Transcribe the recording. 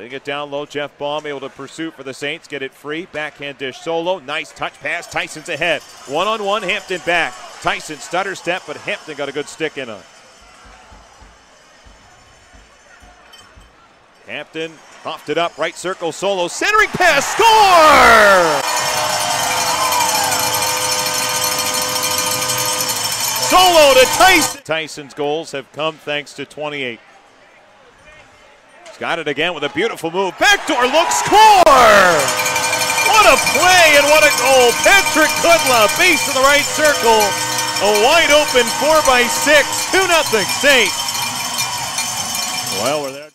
They get down low. Jeff Baum able to pursue for the Saints. Get it free. Backhand dish Solow. Nice touch pass. Tyson's ahead. One on one. Hampton back. Tyson stutter step, but Hampton got a good stick in on. Hampton puffed it up. Right circle Solow. Centering pass. Score! Solow to Tyson. Tyson's goals have come thanks to 28. Got it again with a beautiful move. Backdoor look, score! What a play and what a goal. Patrick Kudla, base of the right circle. A wide open 4 by 6 2 0 Saints. Well, we're there.